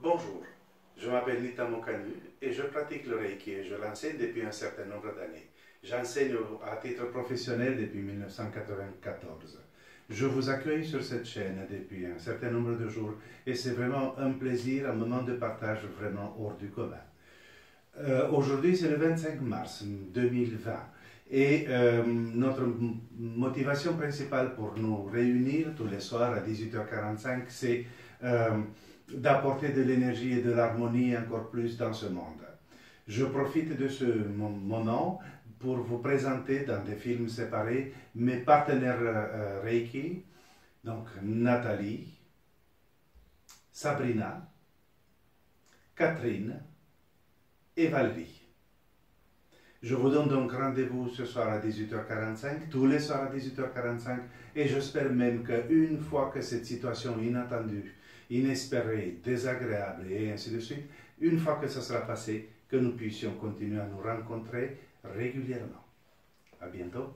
Bonjour, je m'appelle Nita Mokanu et je pratique le Reiki et je l'enseigne depuis un certain nombre d'années. J'enseigne à titre professionnel depuis 1994. Je vous accueille sur cette chaîne depuis un certain nombre de jours et c'est vraiment un plaisir, un moment de partage vraiment hors du commun. Euh, aujourd'hui, c'est le 25 mars 2020 et euh, notre motivation principale pour nous réunir tous les soirs à 18h45, c'est euh, d'apporter de l'énergie et de l'harmonie encore plus dans ce monde. Je profite de ce moment pour vous présenter dans des films séparés mes partenaires euh, Reiki, donc Nathalie, Sabrina, Catherine et Valérie. Je vous donne donc rendez-vous ce soir à 18h45, tous les soirs à 18h45, et j'espère même qu'une fois que cette situation inattendue, inespérée, désagréable et ainsi de suite, une fois que ce sera passé, que nous puissions continuer à nous rencontrer régulièrement. À bientôt.